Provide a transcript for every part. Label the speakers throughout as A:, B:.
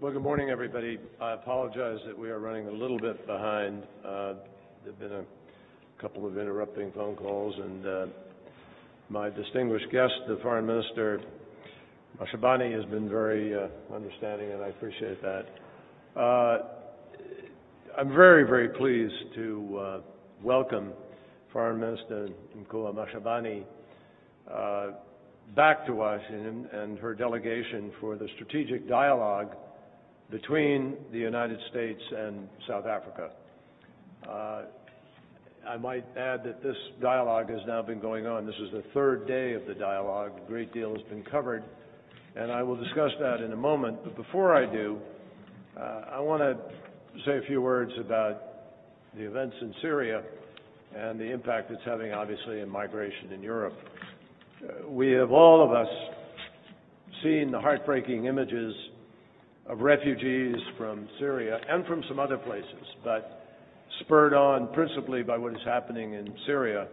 A: Well, good morning, everybody. I apologize that we are running a little bit behind. Uh, there have been a couple of interrupting phone calls, and uh, my distinguished guest, the Foreign Minister Mashabane, has been very uh, understanding, and I appreciate that. I'm very, very pleased to welcome Foreign Minister Nkoana Mashabane back to Washington and her delegation for the strategic dialogue between the United States and South Africa. Uh, I might add that this dialogue has now been going on. This is the third day of the dialogue. A great deal has been covered, and I will discuss that in a moment. But before I do, uh, I want to say a few words about the events in Syria and the impact it's having, obviously, in migration in Europe. Uh, we have all of us seen the heartbreaking images of refugees from Syria and from some other places, but spurred on principally by what is happening in Syria,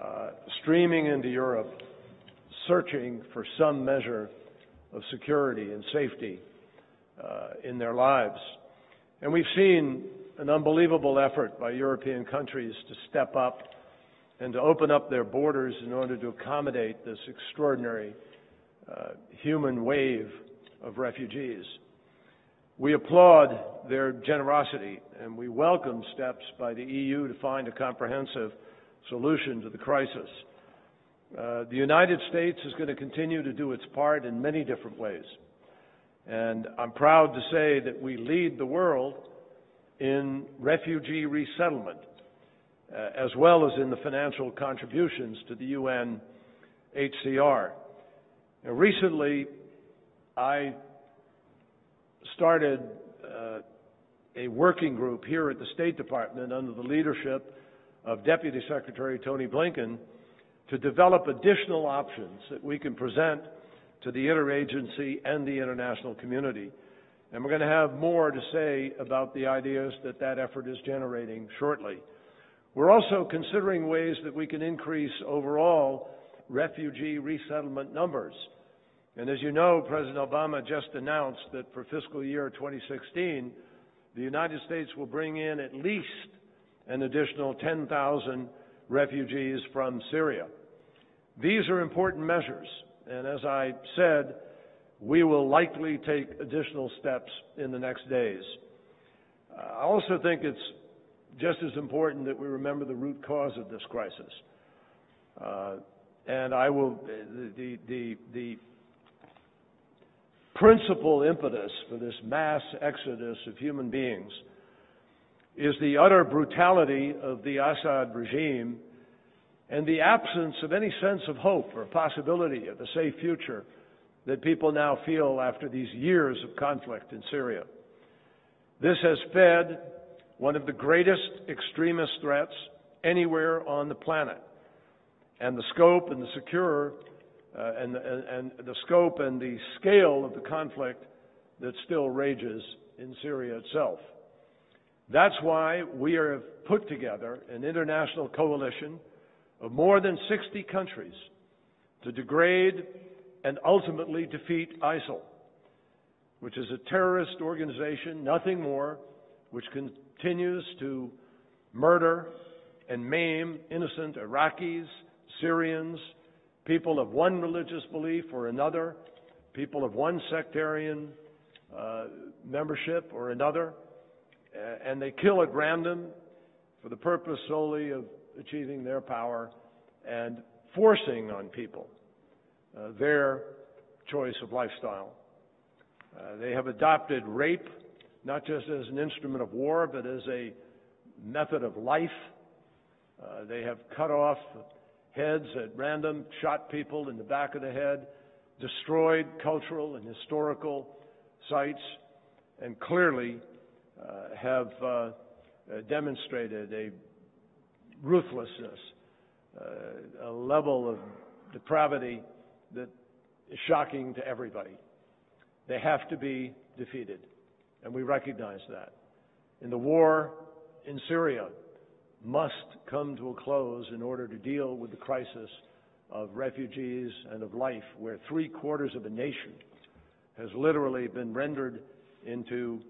A: uh, streaming into Europe, searching for some measure of security and safety uh, in their lives. And we've seen an unbelievable effort by European countries to step up and to open up their borders in order to accommodate this extraordinary uh, human wave of refugees. We applaud their generosity and we welcome steps by the EU to find a comprehensive solution to the crisis. Uh, the United States is going to continue to do its part in many different ways. And I'm proud to say that we lead the world in refugee resettlement, uh, as well as in the financial contributions to the UNHCR. Now, recently, I started uh, a working group here at the State Department under the leadership of Deputy Secretary Tony Blinken to develop additional options that we can present to the interagency and the international community. And we're going to have more to say about the ideas that that effort is generating shortly. We're also considering ways that we can increase overall refugee resettlement numbers. And as you know, President Obama just announced that for fiscal year 2016, the United States will bring in at least an additional 10,000 refugees from Syria. These are important measures, and as I said, we will likely take additional steps in the next days. I also think it's just as important that we remember the root cause of this crisis. Uh, and I will, the, the, the principal impetus for this mass exodus of human beings is the utter brutality of the Assad regime and the absence of any sense of hope or possibility of a safe future that people now feel after these years of conflict in Syria. This has fed one of the greatest extremist threats anywhere on the planet. And the scope and the secure Uh, and, and, and the scope and the scale of the conflict that still rages in Syria itself. That's why we have put together an international coalition of more than 60 countries to degrade and ultimately defeat ISIL, which is a terrorist organization, nothing more, which continues to murder and maim innocent Iraqis, Syrians, people of one religious belief or another, people of one sectarian uh, membership or another, and they kill at random for the purpose solely of achieving their power and forcing on people uh, their choice of lifestyle. Uh, they have adopted rape not just as an instrument of war, but as a method of life. Uh, they have cut off heads at random, shot people in the back of the head, destroyed cultural and historical sites, and clearly uh, have uh, uh demonstrated a ruthlessness, uh, a level of depravity that is shocking to everybody. They have to be defeated, and we recognize that. In the war in Syria, must come to a close in order to deal with the crisis of refugees and of life, where three quarters of a nation has literally been rendered into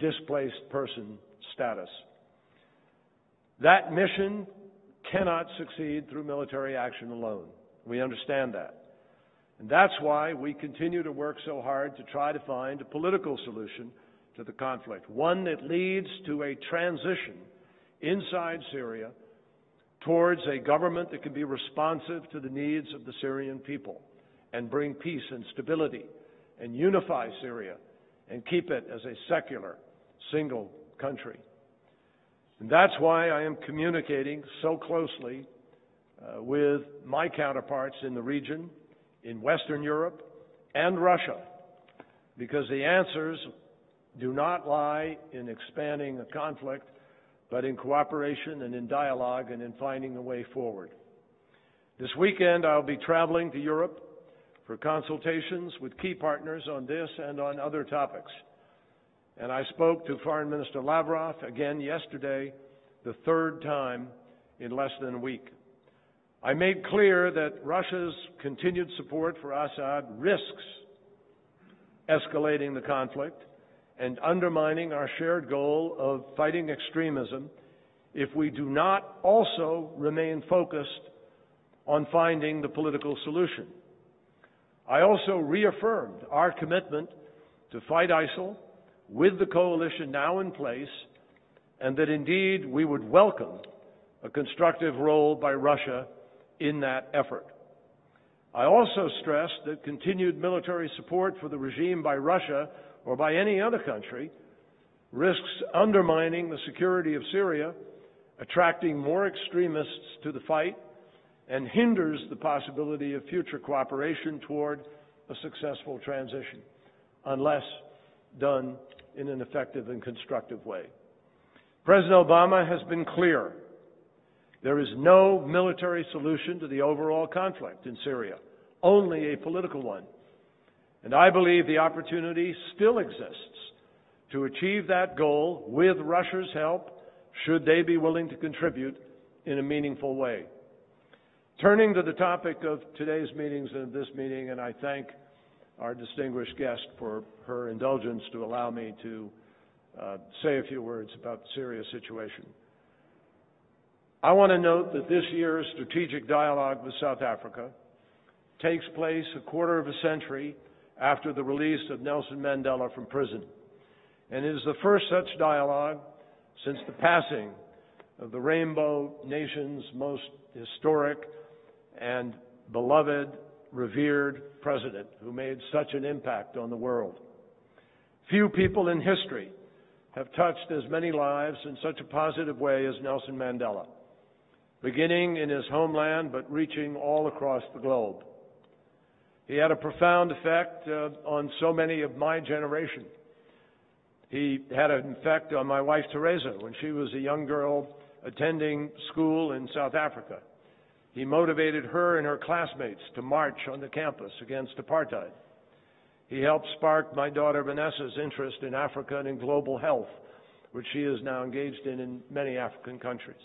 A: displaced person status. That mission cannot succeed through military action alone. We understand that. And that's why we continue to work so hard to try to find a political solution to the conflict, one that leads to a transition inside Syria towards a government that can be responsive to the needs of the Syrian people and bring peace and stability and unify Syria and keep it as a secular, single country. And that's why I am communicating so closely uh, with my counterparts in the region, in Western Europe, and Russia, because the answers do not lie in expanding a conflict, but in cooperation and in dialogue and in finding a way forward. This weekend, I'll be traveling to Europe for consultations with key partners on this and on other topics. And I spoke to Foreign Minister Lavrov again yesterday, the third time in less than a week. I made clear that Russia's continued support for Assad risks escalating the conflict and undermining our shared goal of fighting extremism if we do not also remain focused on finding the political solution. I also reaffirmed our commitment to fight ISIL with the coalition now in place, and that indeed we would welcome a constructive role by Russia in that effort. I also stressed that continued military support for the regime by Russia or by any other country risks undermining the security of Syria, attracting more extremists to the fight, and hinders the possibility of future cooperation toward a successful transition, unless done in an effective and constructive way. President Obama has been clear. There is no military solution to the overall conflict in Syria, only a political one. And I believe the opportunity still exists to achieve that goal with Russia's help, should they be willing to contribute in a meaningful way. Turning to the topic of today's meetings and this meeting, and I thank our distinguished guest for her indulgence to allow me to uh, say a few words about the Syria situation. I want to note that this year's strategic dialogue with South Africa takes place a quarter of a century after the release of Nelson Mandela from prison. And it is the first such dialogue since the passing of the Rainbow Nation's most historic and beloved, revered president who made such an impact on the world. Few people in history have touched as many lives in such a positive way as Nelson Mandela, beginning in his homeland but reaching all across the globe. He had a profound effect uh, on so many of my generation. He had an effect on my wife Teresa when she was a young girl attending school in South Africa. He motivated her and her classmates to march on the campus against apartheid. He helped spark my daughter Vanessa's interest in Africa and in global health, which she is now engaged in in many African countries.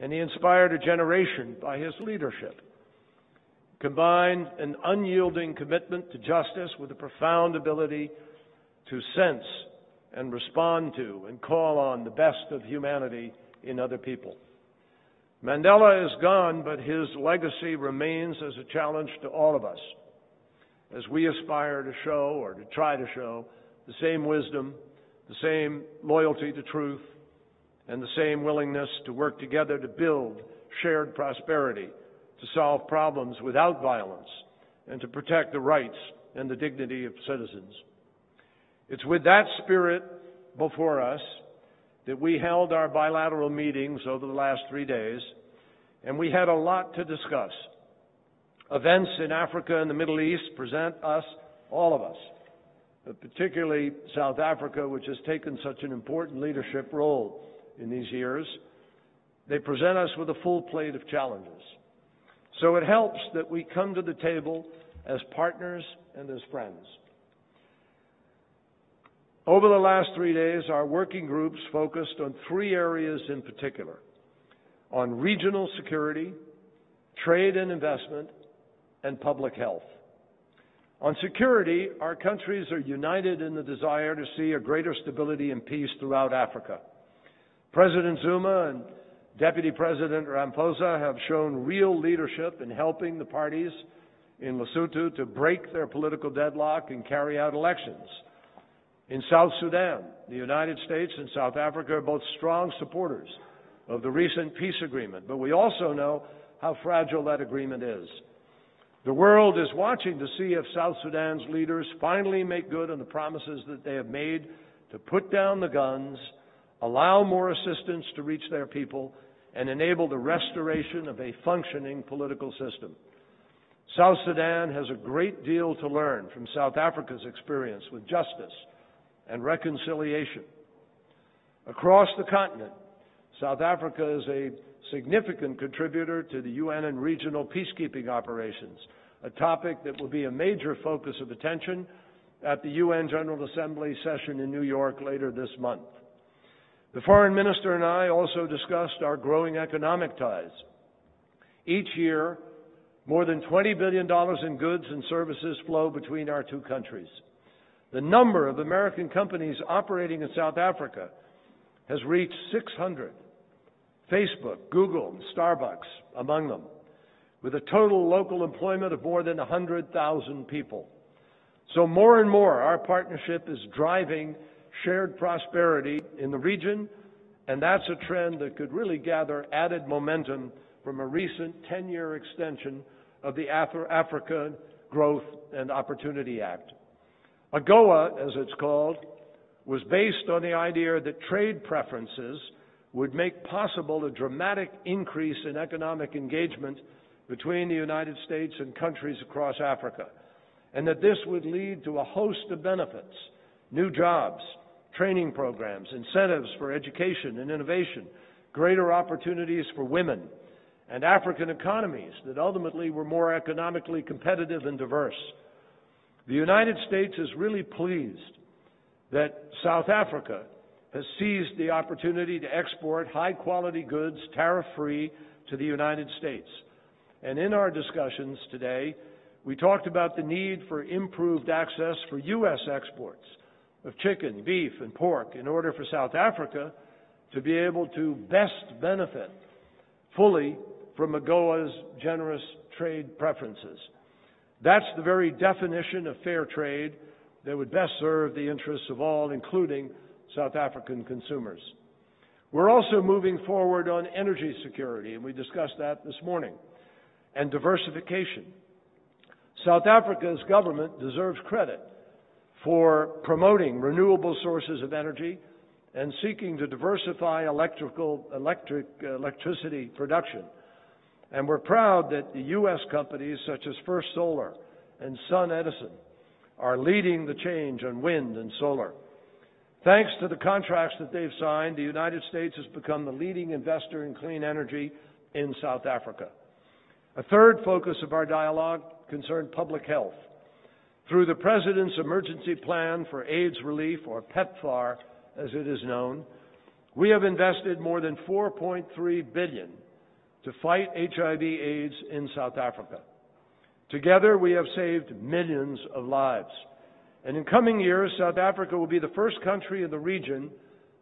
A: And he inspired a generation by his leadership combined an unyielding commitment to justice with a profound ability to sense and respond to and call on the best of humanity in other people. Mandela is gone, but his legacy remains as a challenge to all of us as we aspire to show or to try to show the same wisdom, the same loyalty to truth, and the same willingness to work together to build shared prosperity to solve problems without violence and to protect the rights and the dignity of citizens. It's with that spirit before us that we held our bilateral meetings over the last three days, and we had a lot to discuss. Events in Africa and the Middle East present us, all of us, but particularly South Africa, which has taken such an important leadership role in these years, they present us with a full plate of challenges. So it helps that we come to the table as partners and as friends. Over the last three days, our working groups focused on three areas in particular on regional security, trade and investment, and public health. On security, our countries are united in the desire to see a greater stability and peace throughout Africa. President Zuma and Deputy President Ramaphosa have shown real leadership in helping the parties in Lesotho to break their political deadlock and carry out elections. In South Sudan, the United States and South Africa are both strong supporters of the recent peace agreement, but we also know how fragile that agreement is. The world is watching to see if South Sudan's leaders finally make good on the promises that they have made to put down the guns, allow more assistance to reach their people, and enable the restoration of a functioning political system. South Sudan has a great deal to learn from South Africa's experience with justice and reconciliation. Across the continent, South Africa is a significant contributor to the UN and regional peacekeeping operations, a topic that will be a major focus of attention at the UN General Assembly session in New York later this month. The foreign minister and I also discussed our growing economic ties. Each year, more than $20 billion in goods and services flow between our two countries. The number of American companies operating in South Africa has reached 600. Facebook, Google, and Starbucks among them, with a total local employment of more than 100,000 people. So more and more, our partnership is driving shared prosperity in the region, and that's a trend that could really gather added momentum from a recent 10-year extension of the Africa Growth and Opportunity Act. AGOA, as it's called, was based on the idea that trade preferences would make possible a dramatic increase in economic engagement between the United States and countries across Africa, and that this would lead to a host of benefits, new jobs, training programs, incentives for education and innovation, greater opportunities for women, and African economies that ultimately were more economically competitive and diverse. The United States is really pleased that South Africa has seized the opportunity to export high quality goods tariff free to the United States. And in our discussions today, we talked about the need for improved access for U.S. exports of chicken, beef, and pork in order for South Africa to be able to best benefit fully from AGOA's generous trade preferences. That's the very definition of fair trade that would best serve the interests of all, including South African consumers. We're also moving forward on energy security, and we discussed that this morning, and diversification. South Africa's government deserves credit for promoting renewable sources of energy and seeking to diversify electrical, electric, electricity production. And we're proud that the U.S. companies such as First Solar and SunEdison are leading the change on wind and solar. Thanks to the contracts that they've signed, the United States has become the leading investor in clean energy in South Africa. A third focus of our dialogue concerned public health. Through the President's Emergency Plan for AIDS Relief, or PEPFAR as it is known, we have invested more than 4.3 billion to fight HIV AIDS in South Africa. Together, we have saved millions of lives. And in coming years, South Africa will be the first country in the region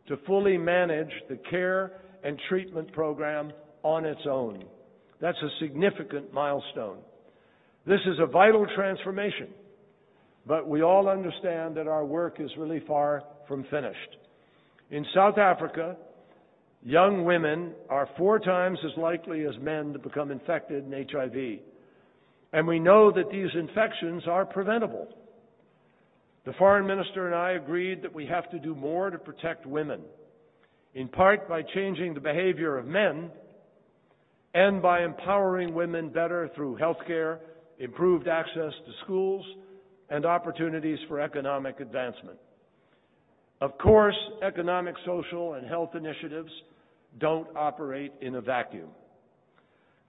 A: to fully manage the care and treatment program on its own. That's a significant milestone. This is a vital transformation, but we all understand that our work is really far from finished. In South Africa, young women are four times as likely as men to become infected in HIV. And we know that these infections are preventable. The foreign minister and I agreed that we have to do more to protect women, in part by changing the behavior of men and by empowering women better through health care, improved access to schools, and opportunities for economic advancement. Of course, economic, social, and health initiatives don't operate in a vacuum.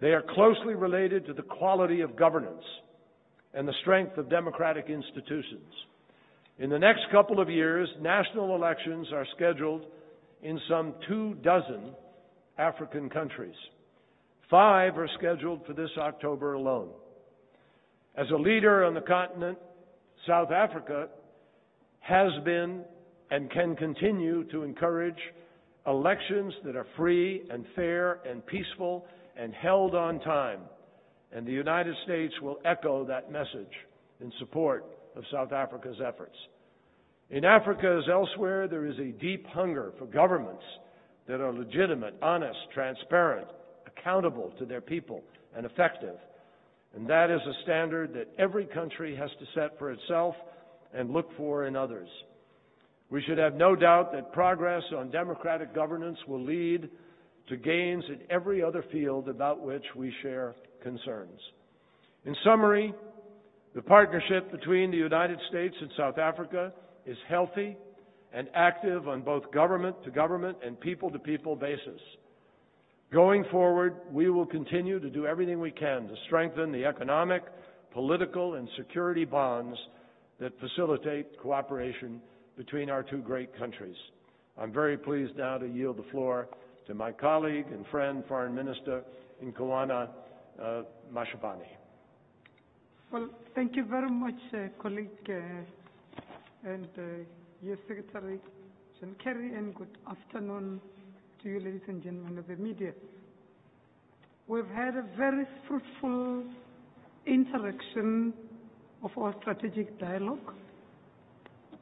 A: They are closely related to the quality of governance and the strength of democratic institutions. In the next couple of years, national elections are scheduled in some two dozen African countries. Five are scheduled for this October alone. As a leader on the continent South Africa has been and can continue to encourage elections that are free and fair and peaceful and held on time. And the United States will echo that message in support of South Africa's efforts. In Africa, as elsewhere, there is a deep hunger for governments that are legitimate, honest, transparent, accountable to their people, and effective. And that is a standard that every country has to set for itself and look for in others. We should have no doubt that progress on democratic governance will lead to gains in every other field about which we share concerns. In summary, the partnership between the United States and South Africa is healthy and active on both government to government and people to people basis. Going forward, we will continue to do everything we can to strengthen the economic, political, and security bonds that facilitate cooperation between our two great countries. I'm very pleased now to yield the floor to my colleague and friend, Foreign Minister Nkoana uh, Mashabane.
B: Well, thank you very much, uh, colleague, uh, and uh, your Secretary, John Kerry, and good afternoon to you, ladies and gentlemen of the media. We've had a very fruitful interaction of our strategic dialogue,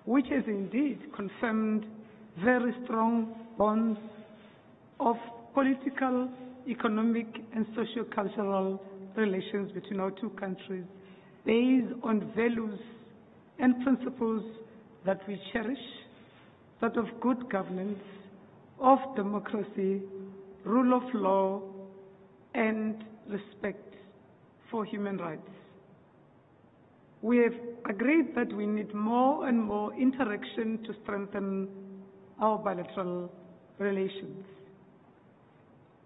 B: which has indeed confirmed very strong bonds of political, economic, and socio-cultural relations between our two countries based on values and principles that we cherish, that of good governance, of democracy, rule of law, and respect for human rights. We have agreed that we need more and more interaction to strengthen our bilateral relations.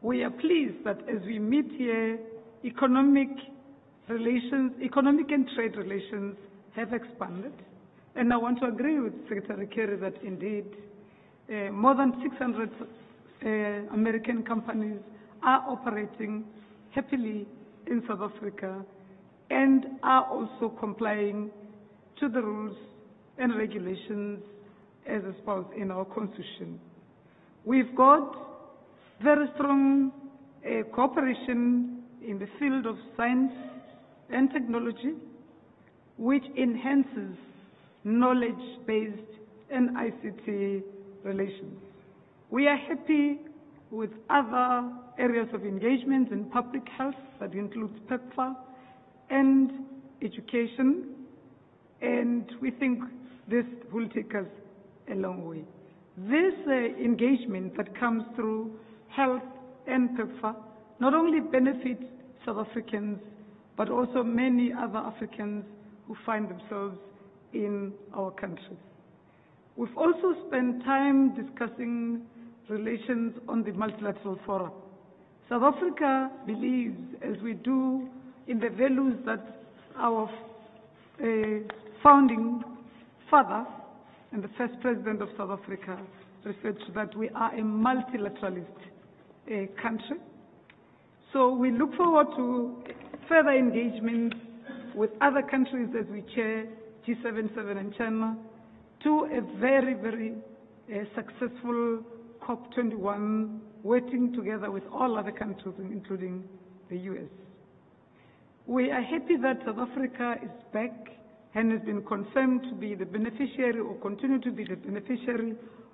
B: We are pleased that as we meet here, economic relations, economic and trade relations have expanded. And I want to agree with Secretary Kerry that indeed uh, more than 600 uh, American companies are operating happily in South Africa and are also complying to the rules and regulations as espoused in our constitution. We've got very strong uh, cooperation in the field of science and technology, which enhances knowledge-based and ICT relations. We are happy with other areas of engagement in public health that includes PEPFAR and education, and we think this will take us a long way. This uh, engagement that comes through health and PEPFAR not only benefits South Africans, but also many other Africans who find themselves in our countries. We've also spent time discussing relations on the multilateral forum. South Africa believes, as we do, in the values that our uh, founding father and the first president of South Africa referred to that we are a multilateralist uh, country. So we look forward to further engagement with other countries as we chair G77 and China to a very, very uh, successful COP21, working together with all other countries, including the US. We are happy that South Africa is back and has been confirmed to be the beneficiary or continue to be the beneficiary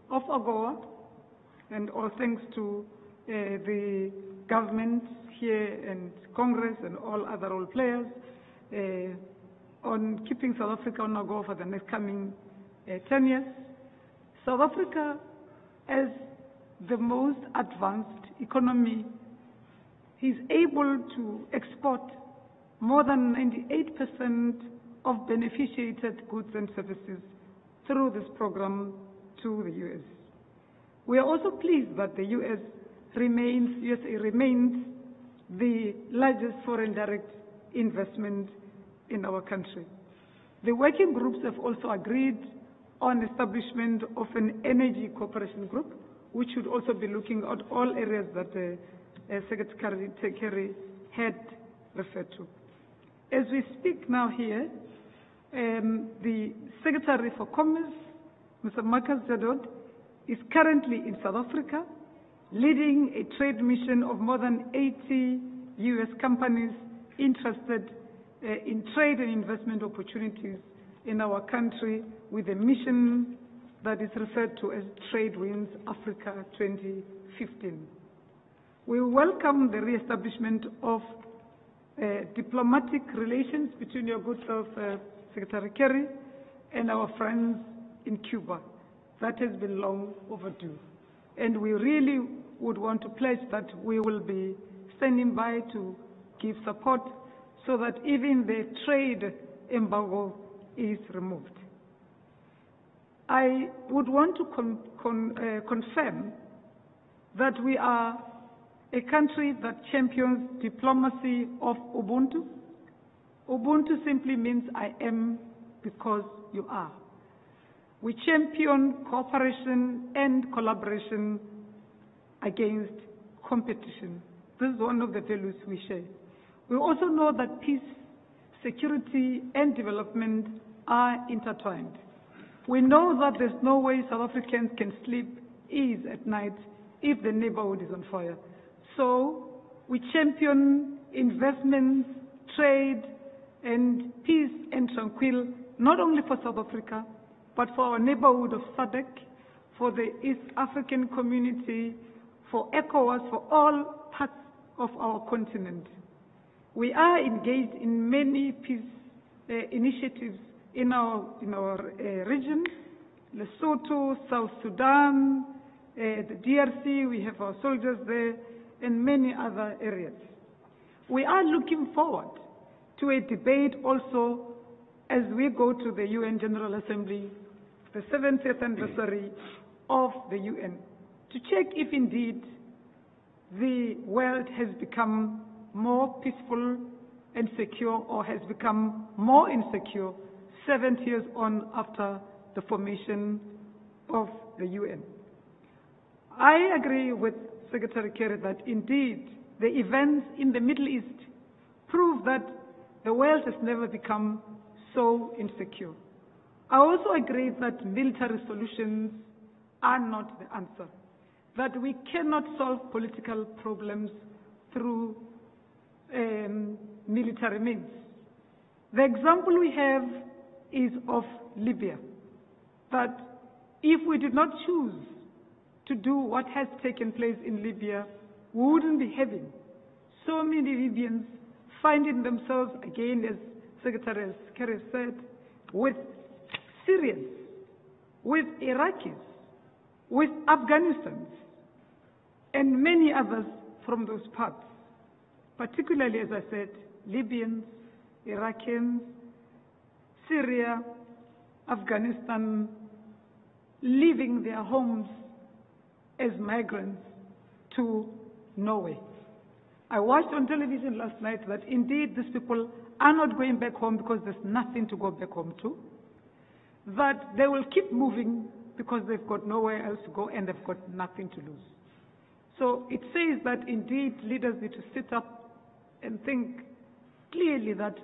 B: of AGOA, and all thanks to uh, the government here and Congress and all other role players uh, on keeping South Africa on AGOA for the next coming Eh, 10 years. South Africa, as the most advanced economy, is able to export more than 98% of beneficiated goods and services through this program to the U.S. We are also pleased that the U.S. remains, USA remains the largest foreign direct investment in our country. The working groups have also agreed on establishment of an energy cooperation group, which should also be looking at all areas that uh, uh, Secretary Kerry had referred to. As we speak now here, Um, the Secretary for Commerce, Mr. Marcus Jadotte, is currently in South Africa, leading a trade mission of more than 80 U.S. companies interested uh, in trade and investment opportunities in our country with a mission that is referred to as Trade Winds Africa 2015. We welcome the re-establishment of uh, diplomatic relations between your good self, uh, Secretary Kerry, and our friends in Cuba. That has been long overdue. And we really would want to pledge that we will be standing by to give support so that even the trade embargo is removed. I would want to uh, confirm that we are a country that champions diplomacy of Ubuntu. Ubuntu simply means I am because you are. We champion cooperation and collaboration against competition. This is one of the values we share. We also know that peace, security, and development are intertwined. We know that there's no way South Africans can sleep ease at night if the neighborhood is on fire. So we champion investments, trade, and peace and tranquil, not only for South Africa, but for our neighborhood of SADC, for the East African community, for ECOWAS, for all parts of our continent. We are engaged in many peace uh, initiatives in our, in our uh, region, Lesotho, South Sudan, uh, the DRC, we have our soldiers there, and many other areas. We are looking forward to a debate also as we go to the UN General Assembly, the 70th anniversary of the UN, to check if indeed the world has become more peaceful and secure or has become more insecure 70 years on after the formation of the UN. I agree with Secretary Kerry that indeed the events in the Middle East prove that the world has never become so insecure. I also agree that military solutions are not the answer, that we cannot solve political problems through um, military means. The example we have is of Libya, that if we did not choose to do what has taken place in Libya, we wouldn't be having so many Libyans finding themselves again, as Secretary Kerry said, with Syrians, with Iraqis, with Afghanistans, and many others from those parts, particularly, as I said, Libyans, Iraqians, Syria, Afghanistan, leaving their homes as migrants to Norway. I watched on television last night that indeed these people are not going back home because there's nothing to go back home to, that they will keep moving because they've got nowhere else to go and they've got nothing to lose. So it says that indeed leaders need to sit up and think clearly that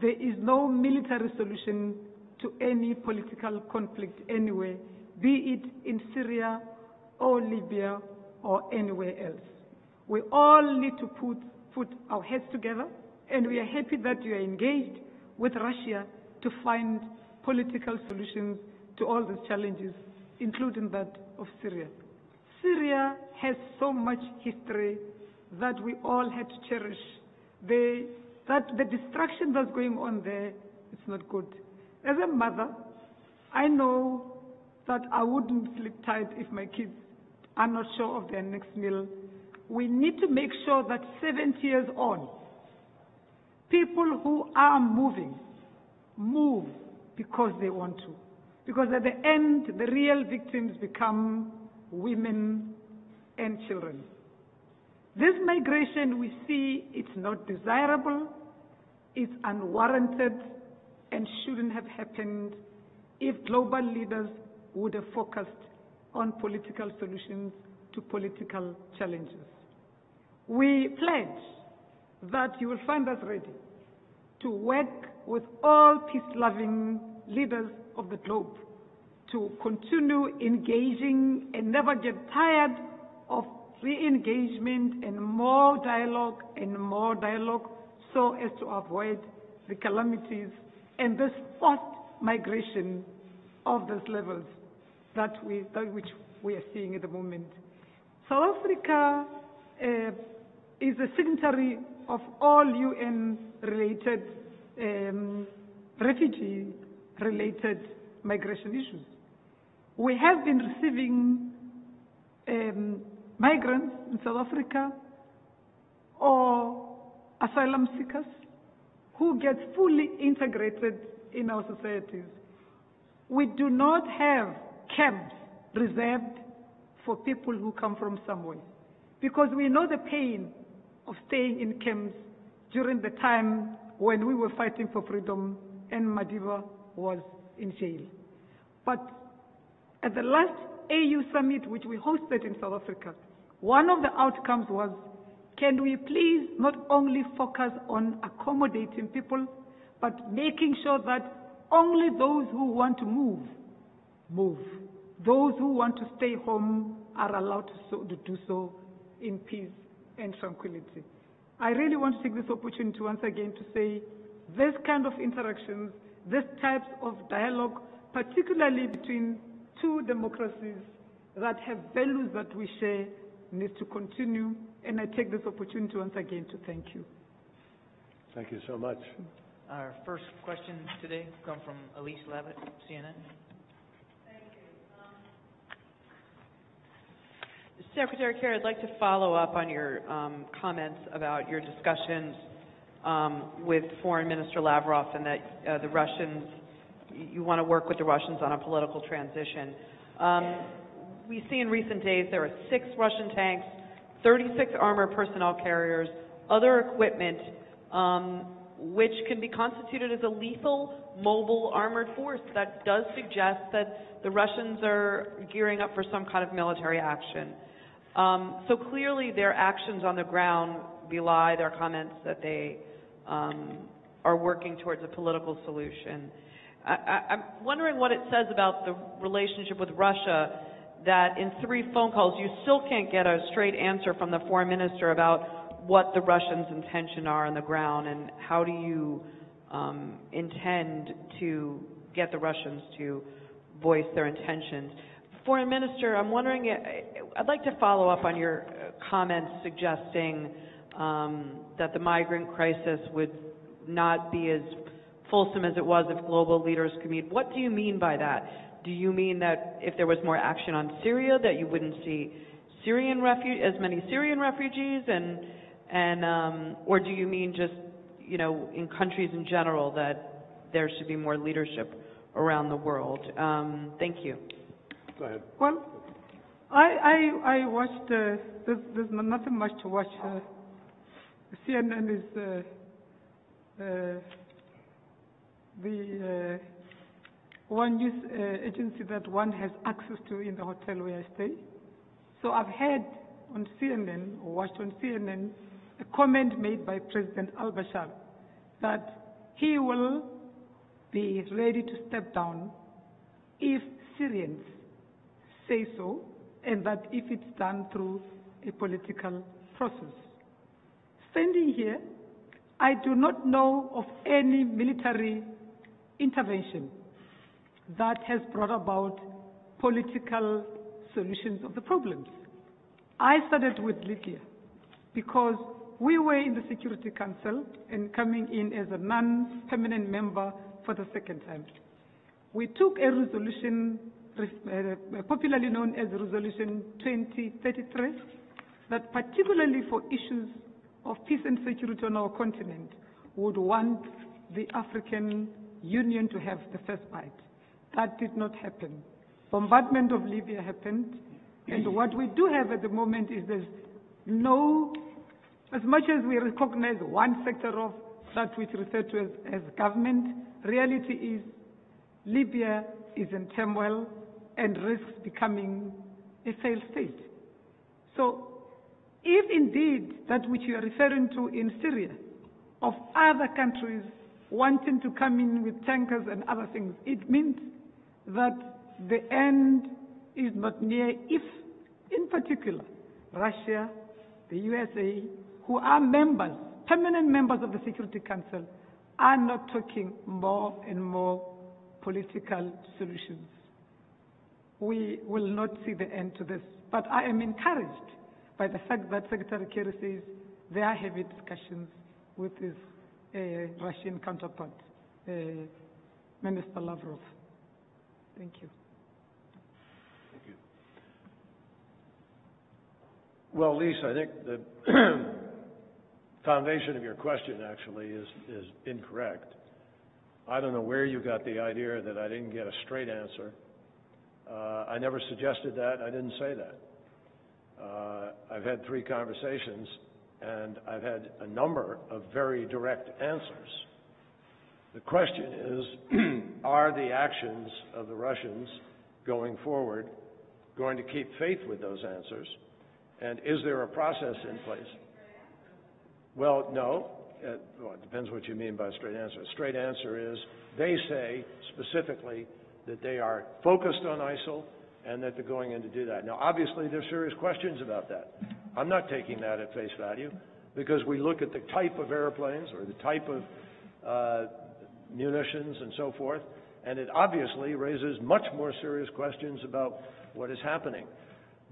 B: there is no military solution to any political conflict anywhere, be it in Syria or Libya or anywhere else. We all need to put, put our heads together, and we are happy that you are engaged with Russia to find political solutions to all these challenges, including that of Syria. Syria has so much history that we all have to cherish. The, that the destruction that's going on there, it's not good. As a mother, I know that I wouldn't sleep tight if my kids are not sure of their next meal. We need to make sure that 70 years on, people who are moving, move because they want to. Because at the end, the real victims become women and children. This migration we see, it's not desirable, it's unwarranted, and shouldn't have happened if global leaders would have focused on political solutions to political challenges. We pledge that you will find us ready to work with all peace-loving leaders of the globe to continue engaging and never get tired of re-engagement and more dialogue and more dialogue so as to avoid the calamities and this forced migration of those levels that we, that which we are seeing at the moment. South Africa uh, is a signatory of all UN-related, um, refugee-related migration issues. We have been receiving migrants in South Africa or asylum seekers who get fully integrated in our societies. We do not have camps reserved for people who come from somewhere because we know the pain of staying in camps during the time when we were fighting for freedom and Madiba was in jail. But at the last AU summit, which we hosted in South Africa, one of the outcomes was, can we please not only focus on accommodating people, but making sure that only those who want to move, move. Those who want to stay home are allowed to, so, to do so in peace and tranquility. I really want to take this opportunity once again to say this kind of interactions, this types of dialogue, particularly between two democracies that have values that we share, needs to continue. And I take this opportunity once again to thank you.
A: Thank you so much.
C: Our first question today come from Elise Labott, CNN. Thank you.
D: Secretary Kerry, I'd like to follow up on your um, comments about your discussions um, with Foreign Minister Lavrov and that uh, the Russians, you want to work with the Russians on a political transition. Um, we see in recent days there are six Russian tanks, 36 armored personnel carriers, other equipment, um, which can be constituted as a lethal mobile armored force that does suggest that the Russians are gearing up for some kind of military action. Um, so clearly their actions on the ground belie their comments that they um, are working towards a political solution. I, I'm wondering what it says about the relationship with Russia that in three phone calls you still can't get a straight answer from the foreign minister about what the Russians' intention are on the ground and how do you um, intend to get the Russians to voice their intentions. Foreign Minister, I'm wondering, uh, I'd like to follow up on your uh, comments suggesting um, that the migrant crisis would not be as fulsome as it was if global leaders could meet. What do you mean by that? Do you mean that if there was more action on Syria, that you wouldn't see Syrian refu- as many Syrian refugees, and and um, or do you mean just you know in countries in general that there should be more leadership around the world? Um, thank you.
A: Go ahead.
B: Well, I, I, I watched, uh, there's, there's nothing much to watch. Uh, CNN is uh, uh, the uh, one news uh, agency that one has access to in the hotel where I stay. So I've heard on CNN, or watched on CNN, a comment made by President al-Bashir that he will be ready to step down if Syrians say so, and that if it's done through a political process. Standing here, I do not know of any military intervention that has brought about political solutions of the problems. I started with Libya because we were in the Security Council and coming in as a non-permanent member for the second time. We took a resolution uh, popularly known as Resolution 2033, that particularly for issues of peace and security on our continent, would want the African Union to have the first bite. That did not happen. Bombardment of Libya happened, and what we do have at the moment is there's no, as much as we recognize one sector of that which referred to as, as government, reality is Libya is in turmoil, and risks becoming a failed state. So, if indeed that which you are referring to in Syria, of other countries wanting to come in with tankers and other things. It means that the end is not near if, in particular, Russia, the USA, who are members, permanent members of the Security Council, are not talking more and more political solutions. We will not see the end to this. But I am encouraged by the fact that Secretary Kerry says they are having discussions with his uh, Russian counterpart, uh, Minister Lavrov. Thank you. Thank you.
A: Well, Elise, I think the foundation of your question actually is, is incorrect. I don't know where you got the idea that I didn't get a straight answer. Uh, I never suggested that. I didn't say that. Uh, I've had three conversations, and I've had a number of very direct answers. The question is, are the actions of the Russians going forward going to keep faith with those answers? And is there a process in place? Well, no. Uh, well, it depends what you mean by a straight answer. A straight answer is they say specifically that they are focused on ISIL and that they're going in to do that. Now, obviously, there's serious questions about that. I'm not taking that at face value because we look at the type of airplanes or the type of uh, munitions and so forth, and it obviously raises much more serious questions about what is happening.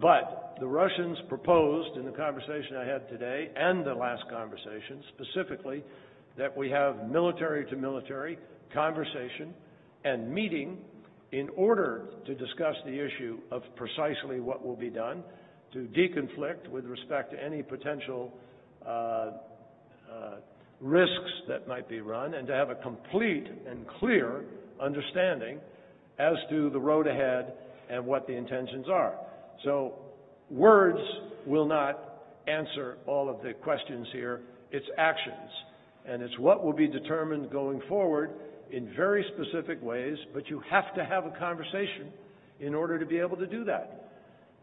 A: But the Russians proposed in the conversation I had today and the last conversation specifically that we have military to military conversation and meeting in order to discuss the issue of precisely what will be done to deconflict with respect to any potential uh, uh, risks that might be run and to have a complete and clear understanding as to the road ahead and what the intentions are. So words will not answer all of the questions here. It's actions. And it's what will be determined going forward in very specific ways, but you have to have a conversation in order to be able to do that.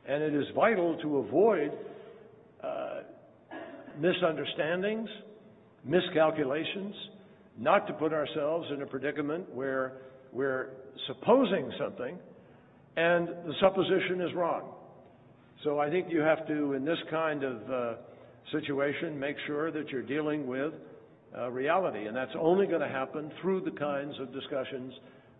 A: And it is vital to avoid uh, misunderstandings, miscalculations, not to put ourselves in a predicament where we're supposing something and the supposition is wrong. So I think you have to, in this kind of uh, situation, make sure that you're dealing with uh, reality, and that's only going to happen through the kinds of discussions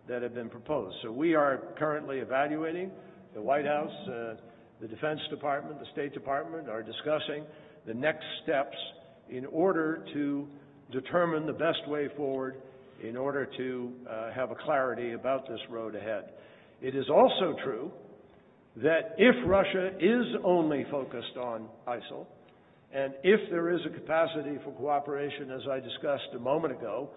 A: that have been proposed. So we are currently evaluating. The White House, uh, the Defense Department, the State Department are discussing the next steps in order to determine the best way forward in order to uh, have a clarity about this road ahead. It is also true that if Russia is only focused on ISIL, and if there is a capacity for cooperation, as I discussed a moment ago,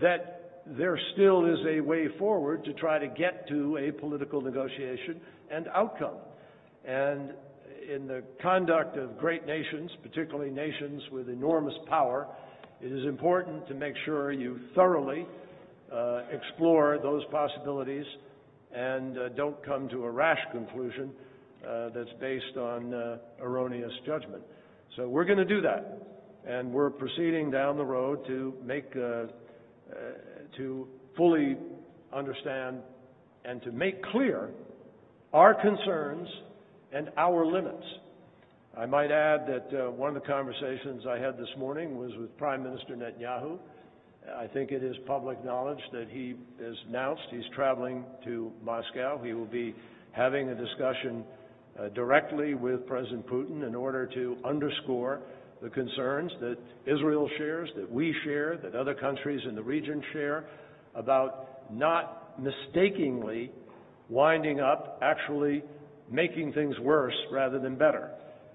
A: that there still is a way forward to try to get to a political negotiation and outcome. And in the conduct of great nations, particularly nations with enormous power, it is important to make sure you thoroughly uh, explore those possibilities and uh, don't come to a rash conclusion uh, that's based on uh, erroneous judgment. So we're going to do that, and we're proceeding down the road to make uh, uh, to fully understand and to make clear our concerns and our limits. I might add that uh, one of the conversations I had this morning was with Prime Minister Netanyahu. I think it is public knowledge that he has announced he's traveling to Moscow. He will be having a discussion uh, directly with President Putin in order to underscore the concerns that Israel shares, that we share, that other countries in the region share about not mistakenly winding up actually making things worse rather than better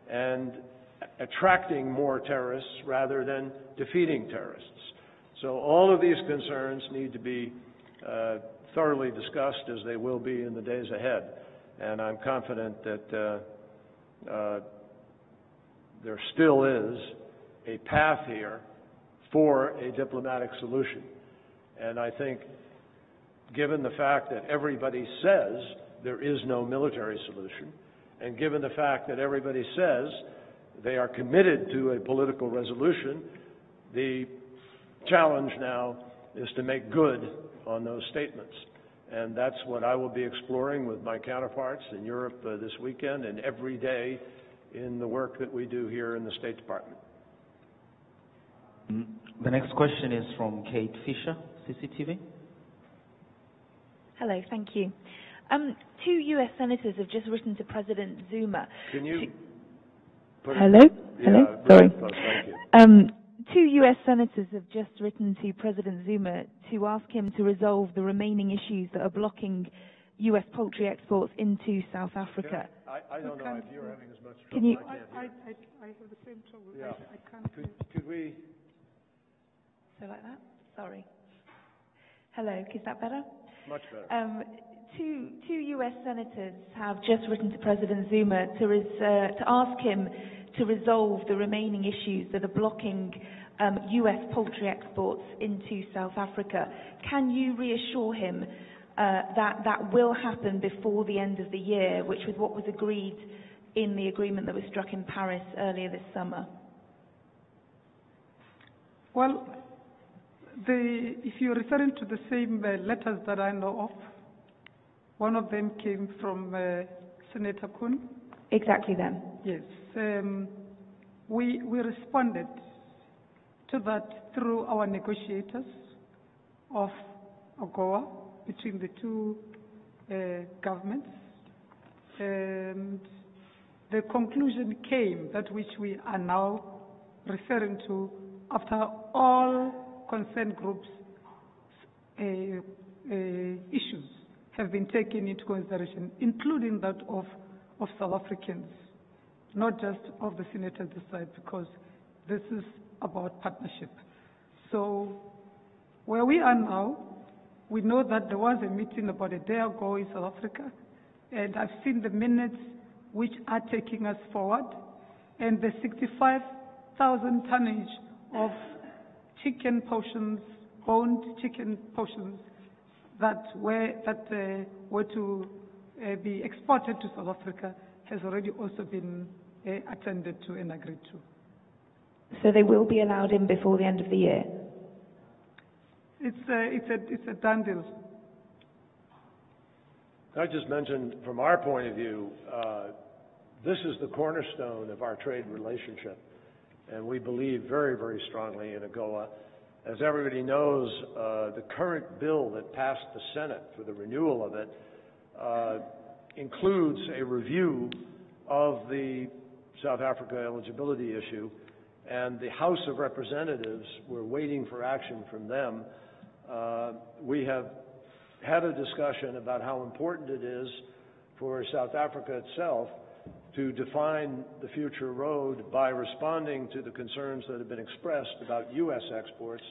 A: and attracting more terrorists rather than defeating terrorists. So all of these concerns need to be uh, thoroughly discussed as they will be in the days ahead and I'm confident that uh, uh, there still is a path here for a diplomatic solution. And I think, given the fact that everybody says there is no military solution, and given the fact that everybody says they are committed to a political resolution, the challenge now is to make good on those statements. And that's what I will be exploring with my counterparts in Europe uh, this weekend and every day in the work that we do here in the State Department.
E: Mm, The next question is from Kate Fisher, CCTV.
F: Hello, thank you. Um, two U.S. senators have just written to President Zuma.
A: Can you put it-
F: Hello?
A: Yeah,
F: Hello? Sorry.
A: close.
F: Um, two U.S. senators have just written to President Zuma to ask him to resolve the remaining issues that are blocking U.S. poultry exports into South Africa.
A: I, I don't know if you're having as much trouble.
F: Can you-
A: I
B: I, I. I, I have the same trouble.
A: Yeah.
B: I can't
A: Could, could we,
F: So like that? Sorry. Hello, is that better?
A: much better.
F: Um, two, two U.S. senators have just written to President Zuma to, res, uh, to ask him to resolve the remaining issues that are blocking um, U.S. poultry exports into South Africa. Can you reassure him uh, that that will happen before the end of the year, which was what was agreed in the agreement that was struck in Paris earlier this summer?
B: Well, the, if you're referring to the same uh, letters that I know of, one of them came from uh, Senator Coons.
F: Exactly then.
B: Yes. Um, we, we responded to that through our negotiators of AGOA between the two uh, governments. And the conclusion came, that which we are now referring to, after all concerned groups' uh, uh, issues have been taken into consideration, including that of, of South Africans, not just of the senators this side, because this is about partnership. So where we are now, we know that there was a meeting about a day ago in South Africa, and I've seen the minutes which are taking us forward, and the 65,000 tonnage of chicken portions, boned chicken portions that were, that uh, were to uh, be exported to South Africa has already also been uh, attended to and agreed to.
F: So they will be allowed in before the end of the year?
B: It's a, it's a, it's a done deal.
A: I just mentioned, from our point of view, uh, this is the cornerstone of our trade relationship, and we believe very, very strongly in AGOA. As everybody knows, uh, the current bill that passed the Senate for the renewal of it uh, includes a review of the South Africa eligibility issue, and the House of Representatives, we're waiting for action from them. Uh, We have had a discussion about how important it is for South Africa itself to define the future road by responding to the concerns that have been expressed about U.S. exports.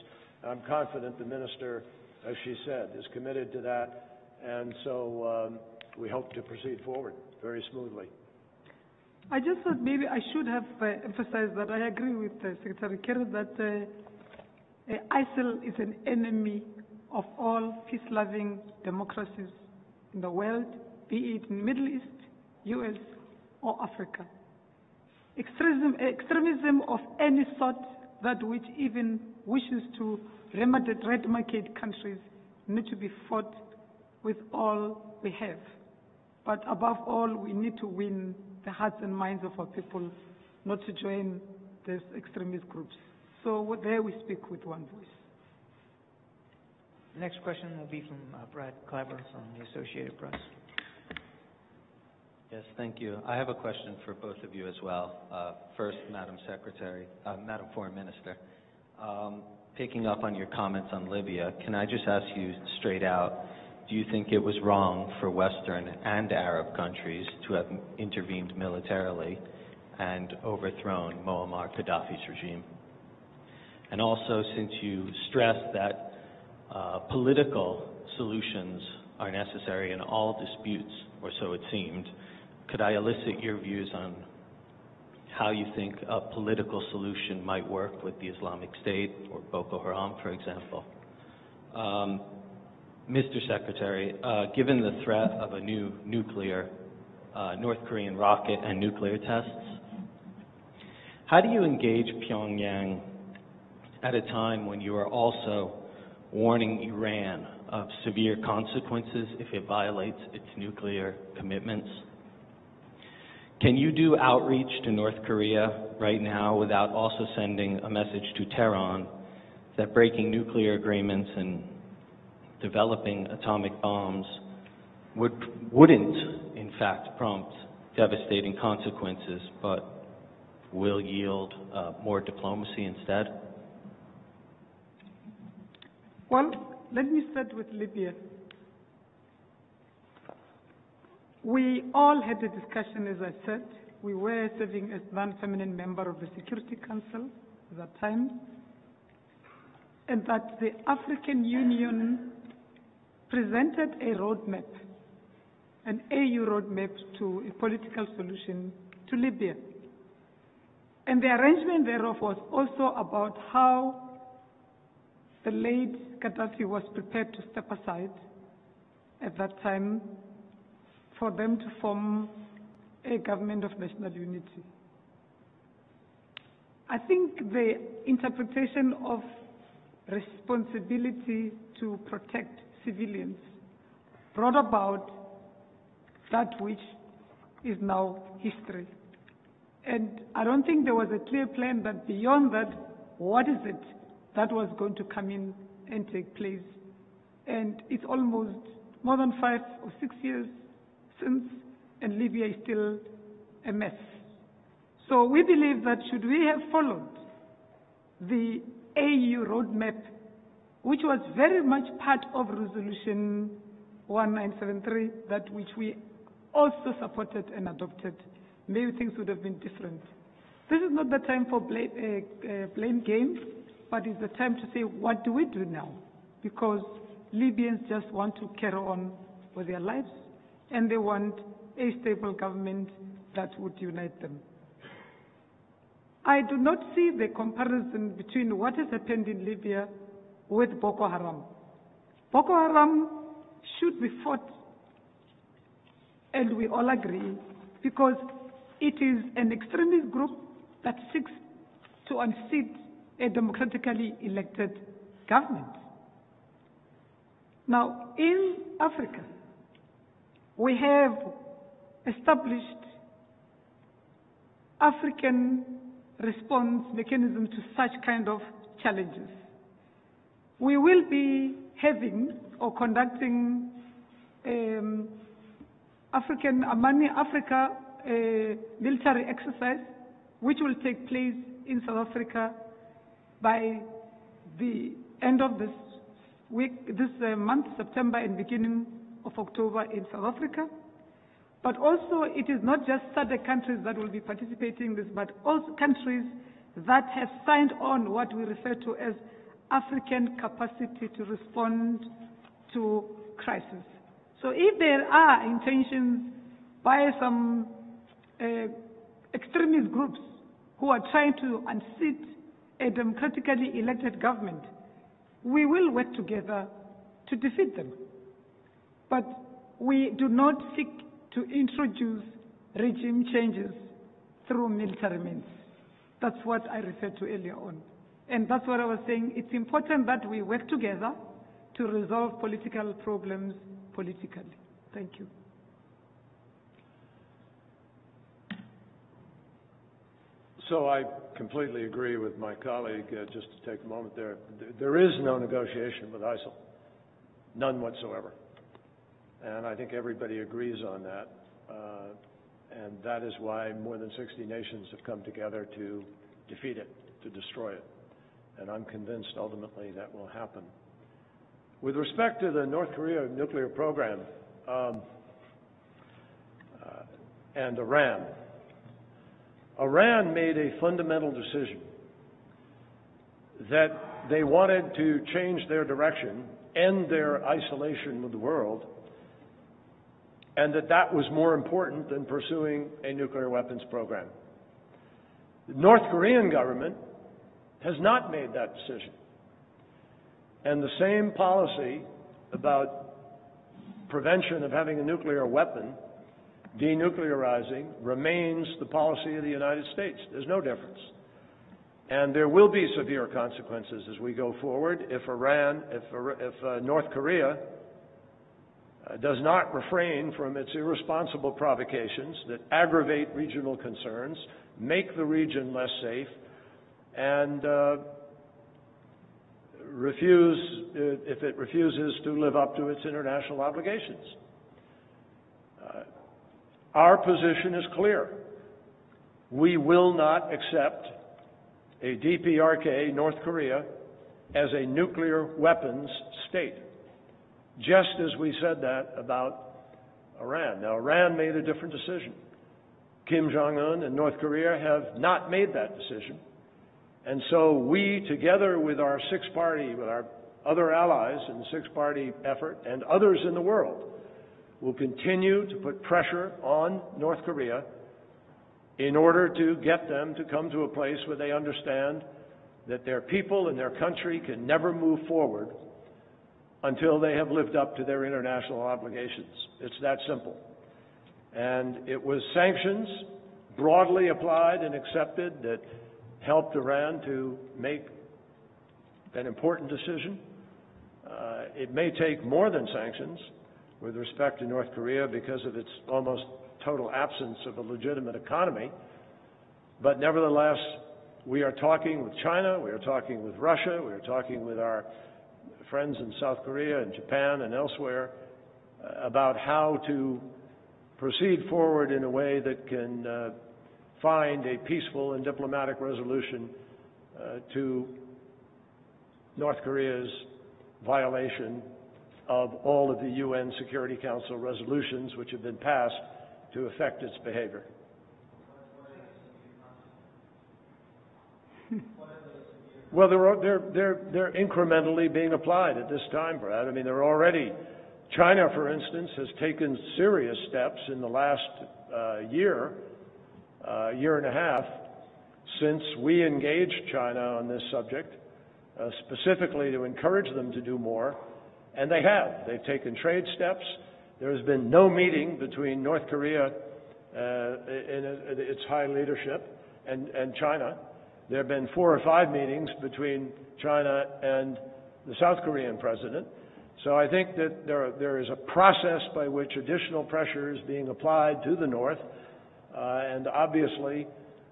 A: I'm confident the minister, as she said, is committed to that, and so um, we hope to proceed forward very smoothly.
B: I just thought maybe I should have uh, emphasized that I agree with uh, Secretary Kerry that uh, ISIL is an enemy of all peace-loving democracies in the world, be it in the Middle East, U.S., or Africa. Extremism, extremism of any sort, that which even wishes to remedy red market countries, need to be fought with all we have. But above all, we need to win the hearts and minds of our people, not to join these extremist groups. So there we speak with one voice.
C: Next question will be from uh, Brad Klapper from the Associated Press.
G: Yes, thank you. I have a question for both of you as well. Uh, First, Madam Secretary, uh, Madam Foreign Minister, um, picking up on your comments on Libya, can I just ask you straight out, do you think it was wrong for Western and Arab countries to have intervened militarily and overthrown Muammar Gaddafi's regime? And also, since you stressed that uh, political solutions are necessary in all disputes, or so it seemed, could I elicit your views on how you think a political solution might work with the Islamic State or Boko Haram, for example? Um, Mr. Secretary, uh, given the threat of a new nuclear, uh, North Korean rocket and nuclear tests, how do you engage Pyongyang at a time when you are also warning Iran of severe consequences if it violates its nuclear commitments. Can you do outreach to North Korea right now without also sending a message to Tehran that breaking nuclear agreements and developing atomic bombs would, wouldn't, in fact, prompt devastating consequences, but will yield uh, more diplomacy instead?
B: Well, let me start with Libya. We all had a discussion, as I said. We were serving as non-permanent member of the Security Council at that time, and that the African Union presented a roadmap, an AU roadmap to a political solution to Libya. And the arrangement thereof was also about how the late Gaddafi was prepared to step aside at that time for them to form a government of national unity. I think the interpretation of responsibility to protect civilians brought about that which is now history. And I don't think there was a clear plan that beyond that, what is it that was going to come in and take place? And it's almost more than five or six years since, and Libya is still a mess. So we believe that should we have followed the AU roadmap, which was very much part of Resolution 1973, that which we also supported and adopted, maybe things would have been different. This is not the time for blame, uh, uh, blame game, but it's the time to say, what do we do now? Because Libyans just want to carry on with their lives, and they want a stable government that would unite them. I do not see the comparison between what has happened in Libya with Boko Haram. Boko Haram should be fought, and we all agree, because it is an extremist group that seeks to unseat a democratically elected government. Now, in Africa, we have established African response mechanism to such kind of challenges. We will be having or conducting um, African Amani Africa uh, military exercise, which will take place in South Africa by the end of this week, this uh, month, September, and beginning of October in South Africa. But also, it is not just SADC countries that will be participating in this, but also countries that have signed on what we refer to as African capacity to respond to crisis. So if there are intentions by some uh, extremist groups who are trying to unseat a democratically elected government, we will work together to defeat them. But we do not seek to introduce regime changes through military means. That's what I referred to earlier on. And that's what I was saying. It's important that we work together to resolve political problems politically. Thank you.
A: So I completely agree with my colleague, uh, just to take a moment there. There is no negotiation with ISIL, none whatsoever. And I think everybody agrees on that. Uh, And that is why more than 60 nations have come together to defeat it, to destroy it. And I'm convinced ultimately that will happen. With respect to the North Korea nuclear program um, uh, and Iran, Iran made a fundamental decision that they wanted to change their direction, end their isolation with the world, and that that was more important than pursuing a nuclear weapons program. The North Korean government has not made that decision. And the same policy about prevention of having a nuclear weapon, denuclearizing, remains the policy of the United States. There's no difference. And there will be severe consequences as we go forward if Iran, if, if uh, North Korea does not refrain from its irresponsible provocations that aggravate regional concerns, make the region less safe, and uh, refuse, uh, if it refuses to live up to its international obligations. Uh, Our position is clear. We will not accept a DPRK, North Korea, as a nuclear weapons state, just as we said that about Iran. Now, Iran made a different decision. Kim Jong-un and North Korea have not made that decision. And so we, together with our six-party, with our other allies in the six-party effort and others in the world, will continue to put pressure on North Korea in order to get them to come to a place where they understand that their people and their country can never move forward until they have lived up to their international obligations. It's that simple. And it was sanctions broadly applied and accepted that helped Iran to make an important decision. Uh, it may take more than sanctions with respect to North Korea because of its almost total absence of a legitimate economy. But nevertheless, we are talking with China, we are talking with Russia, we are talking with our friends in South Korea and Japan and elsewhere uh, about how to proceed forward in a way that can uh, find a peaceful and diplomatic resolution uh, to North Korea's violation of all of the UN Security Council resolutions which have been passed to affect its behavior. Well, they're, they're, they're, they're incrementally being applied at this time, Brad. I mean, they're already, China, for instance, has taken serious steps in the last uh, year, uh, year and a half, since we engaged China on this subject, uh, specifically to encourage them to do more, and they have. They've taken trade steps. There has been no meeting between North Korea uh, and its high leadership and, and China. There have been four or five meetings between China and the South Korean president. So I think that there, there is a process by which additional pressure is being applied to the North. Uh, and obviously,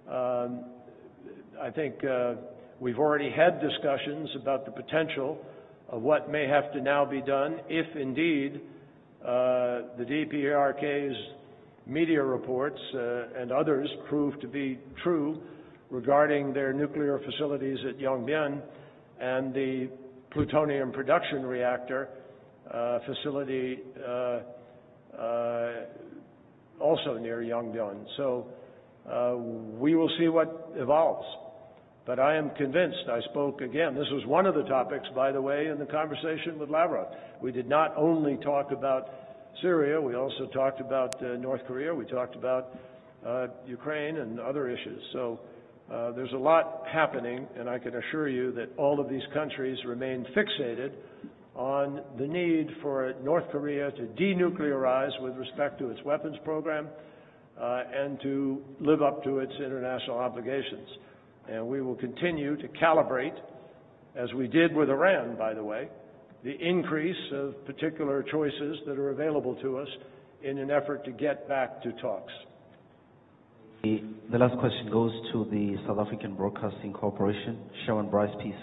A: um, I think uh, we've already had discussions about the potential of what may have to now be done if indeed uh, the DPRK's media reports uh, and others prove to be true regarding their nuclear facilities at Yongbyon and the plutonium production reactor uh, facility uh, uh, also near Yongbyon. So uh, we will see what evolves. But I am convinced, I spoke again, this was one of the topics, by the way, in the conversation with Lavrov. We did not only talk about Syria, we also talked about uh, North Korea, we talked about uh, Ukraine and other issues. So uh, there's a lot happening, and I can assure you that all of these countries remain fixated on the need for North Korea to denuclearize with respect to its weapons program uh, and to live up to its international obligations. And we will continue to calibrate, as we did with Iran, by the way, the increase of particular choices that are available to us in an effort to get back to talks.
E: The last question goes to the South African Broadcasting Corporation. Sherwin Bryce, please.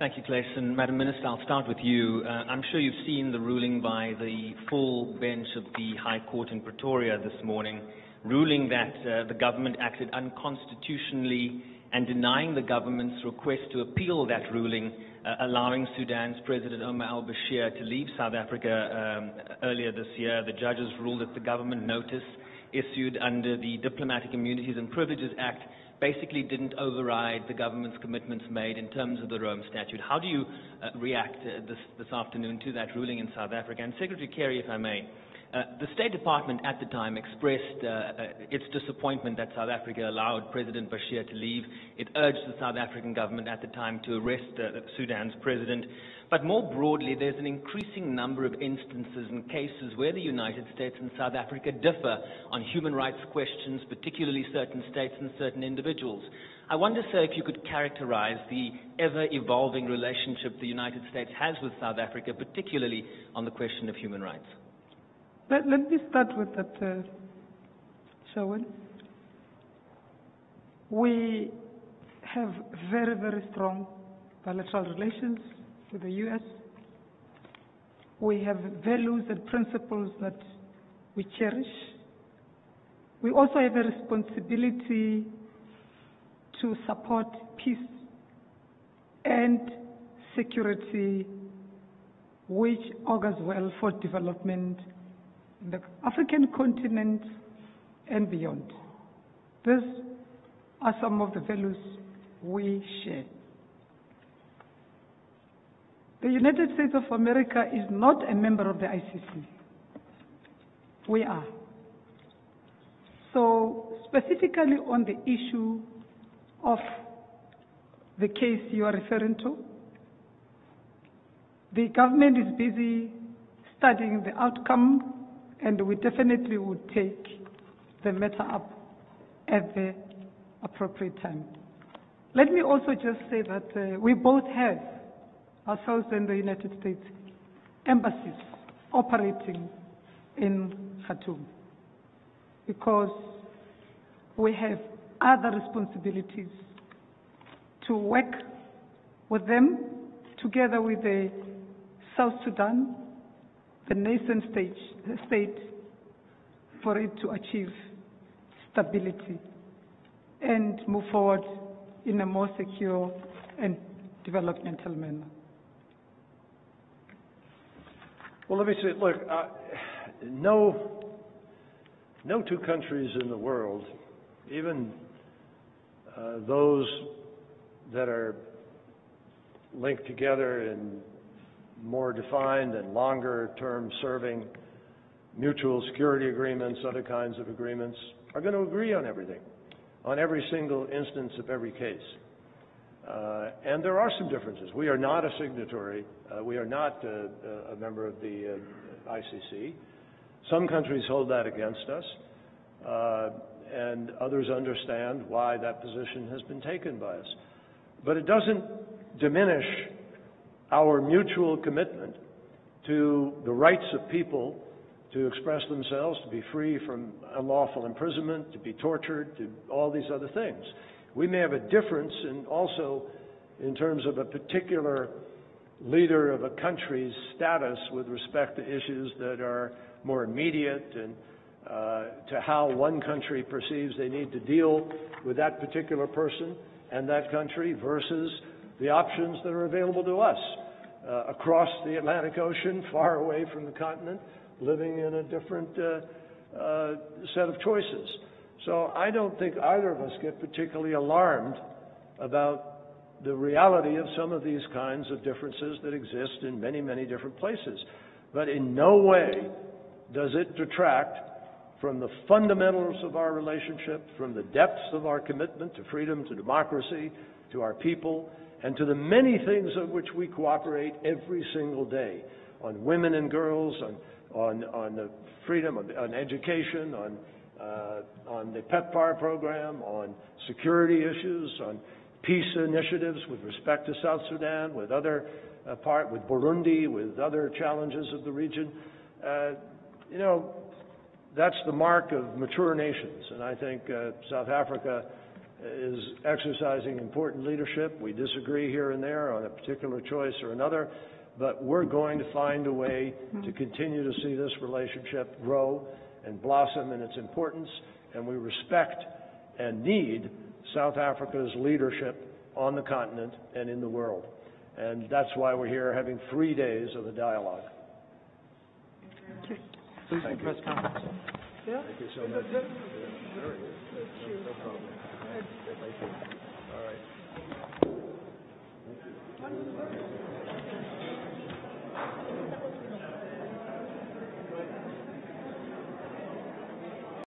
H: Thank you, Claes. And Madam Minister, I'll start with you. Uh, I'm sure you've seen the ruling by the full bench of the High Court in Pretoria this morning, ruling that uh, the government acted unconstitutionally and denying the government's request to appeal that ruling, uh, allowing Sudan's President Omar al-Bashir to leave South Africa um, earlier this year. The judges ruled that the government notice issued under the Diplomatic Immunities and Privileges Act basically didn't override the government's commitments made in terms of the Rome Statute. How do you uh, react uh, this, this afternoon to that ruling in South Africa? And Secretary Kerry, if I may, Uh, the State Department at the time expressed uh, uh, its disappointment that South Africa allowed President Bashir to leave. It urged the South African government at the time to arrest uh, Sudan's president. But more broadly, there's an increasing number of instances and cases where the United States and South Africa differ on human rights questions, particularly certain states and certain individuals. I wonder, sir, if you could characterize the ever-evolving relationship the United States has with South Africa, particularly on the question of human rights.
B: Let, let me start with that, uh, Sherwin. We have very, very strong bilateral relations with the U.S. We have values and principles that we cherish. We also have a responsibility to support peace and security, which augurs well for development in the African continent and beyond. These are some of the values we share. The United States of America is not a member of the ICC. We are. So, specifically on the issue of the case you are referring to, the government is busy studying the outcome and we definitely would take the matter up at the appropriate time. Let me also just say that uh, we both have, ourselves and the United States, embassies operating in Khartoum because we have other responsibilities to work with them together with the South Sudan, the nascent state, state for it to achieve stability and move forward in a more secure and developmental manner.
A: Well, let me say, look, uh, no, no two countries in the world, even uh, those that are linked together in more defined and longer term serving mutual security agreements, other kinds of agreements, are going to agree on everything, on every single instance of every case. Uh, and there are some differences. We are not a signatory. Uh, we are not uh, a member of the uh, ICC. Some countries hold that against us, uh, and others understand why that position has been taken by us. But it doesn't diminish our mutual commitment to the rights of people to express themselves, to be free from unlawful imprisonment, to be tortured, to all these other things. We may have a difference in also in terms of a particular leader of a country's status with respect to issues that are more immediate and uh, to how one country perceives they need to deal with that particular person and that country versus the options that are available to us uh, across the Atlantic Ocean, far away from the continent, living in a different uh, uh, set of choices. So I don't think either of us get particularly alarmed about the reality of some of these kinds of differences that exist in many, many different places. But in no way does it detract from the fundamentals of our relationship, from the depths of our commitment to freedom, to democracy, to our people, and to the many things on which we cooperate every single day on women and girls, on, on, on the freedom, on, on education, on, uh, on the PEPFAR program, on security issues, on peace initiatives with respect to South Sudan, with other uh, part, with Burundi, with other challenges of the region. Uh, you know, that's the mark of mature nations, and I think uh, South Africa is exercising important leadership. We disagree here and there on a particular choice or another, but we're going to find a way to mm-hmm. continue to see this relationship grow and blossom in its importance, and we respect and need South Africa's leadership on the continent and in the world. And that's why we're here having three days of a dialogue.
C: Please, press conference.
A: Thank you so much. All right.